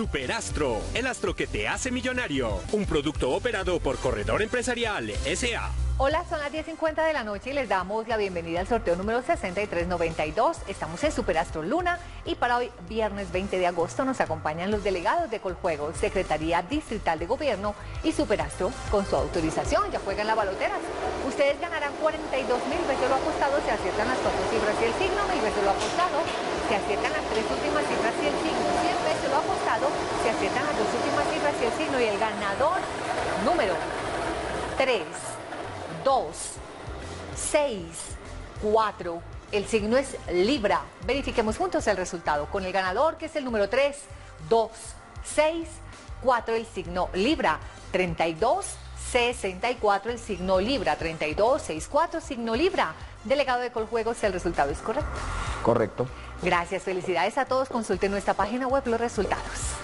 Superastro, el astro que te hace millonario. Un producto operado por Corredor Empresarial SA. Hola, son las 10.50 de la noche y les damos la bienvenida al sorteo número 6392. Estamos en Superastro Luna y para hoy, viernes 20 de agosto, nos acompañan los delegados de Coljuegos, Secretaría Distrital de Gobierno y Superastro con su autorización. Ya juegan la baloteras. Ustedes ganarán 42 mil veces lo apostado si aciertan las cuatro cifras y el signo, mil veces lo apostado si aciertan las tres últimas cifras y el signo, 100 veces lo apostado si aciertan las últimas cifras y el signo y el ganador número 3. 2, 6, 4. El signo es Libra. Verifiquemos juntos el resultado con el ganador que es el número 3, 2, 6, 4. El signo Libra. 32, 64. El signo Libra. 32, 64. Signo Libra. Delegado de Coljuegos, el resultado es correcto. Correcto. Gracias, felicidades a todos. Consulten nuestra página web los resultados.